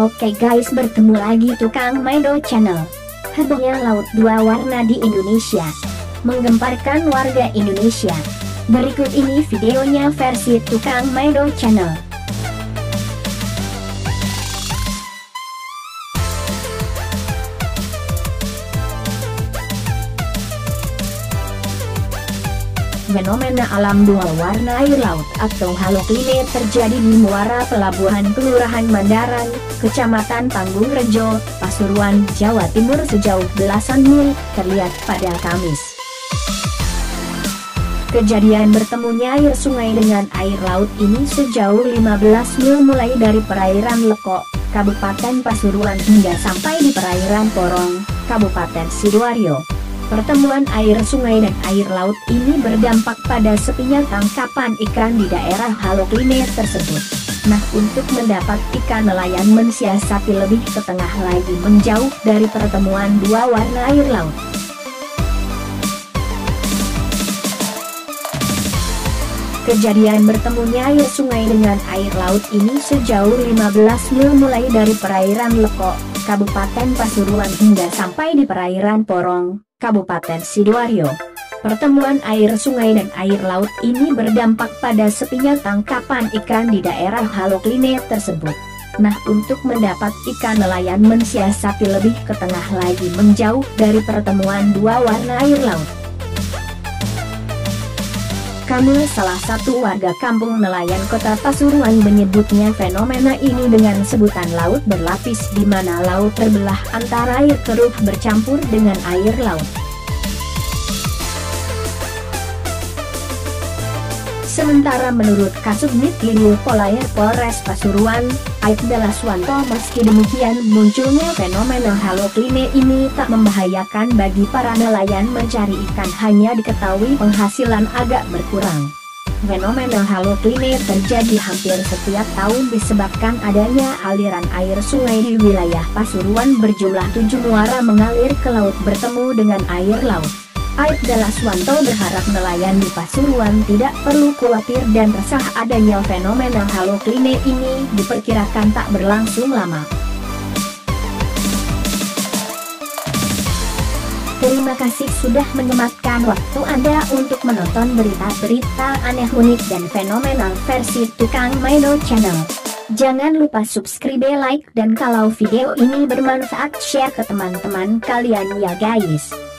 Oke guys bertemu lagi tukang Maido Channel. Hebohnya laut dua warna di Indonesia. Menggemparkan warga Indonesia. Berikut ini videonya versi tukang Maido Channel Fenomena alam dua warna air laut atau halokline terjadi di Muara Pelabuhan Kelurahan Mandaran, Kecamatan Panggung Rejo, Pasuruan, Jawa Timur sejauh belasan mil, terlihat pada Kamis. Kejadian bertemunya air sungai dengan air laut ini sejauh 15 mil mulai dari perairan Lekok, Kabupaten Pasuruan hingga sampai di perairan Porong, Kabupaten Sidoarjo. Pertemuan air sungai dan air laut ini berdampak pada sepinya tangkapan ikan di daerah Halokline tersebut. Nah untuk mendapat ikan nelayan mensiasati lebih ke tengah lagi menjauh dari pertemuan dua warna air laut. Kejadian bertemunya air sungai dengan air laut ini sejauh 15 mil mulai dari perairan Lekok, Kabupaten Pasuruan hingga sampai di perairan Porong, Kabupaten Sidoarjo. Pertemuan air sungai dan air laut ini berdampak pada sepinya tangkapan ikan di daerah Halokline tersebut. Nah untuk mendapat ikan nelayan mensiasati lebih ke tengah lagi menjauh dari pertemuan dua warna air laut. Kamil salah satu warga kampung nelayan kota Pasuruan menyebutnya fenomena ini dengan sebutan laut berlapis di mana laut terbelah antara air keruh bercampur dengan air laut. Sementara menurut Kasubnit Lidil Polair Polres Pasuruan, Aibda Laswanto meski demikian munculnya fenomena halokline ini tak membahayakan bagi para nelayan mencari ikan hanya diketahui penghasilan agak berkurang. Fenomena halokline terjadi hampir setiap tahun disebabkan adanya aliran air sungai di wilayah Pasuruan berjumlah tujuh muara mengalir ke laut bertemu dengan air laut. Aibda Laswanto berharap nelayan di Pasuruan tidak perlu khawatir dan resah adanya fenomena halokline ini diperkirakan tak berlangsung lama. Terima kasih sudah menyematkan waktu Anda untuk menonton berita-berita aneh unik dan fenomenal versi Tukang Maido Channel. Jangan lupa subscribe, like, dan kalau video ini bermanfaat share ke teman-teman kalian ya guys.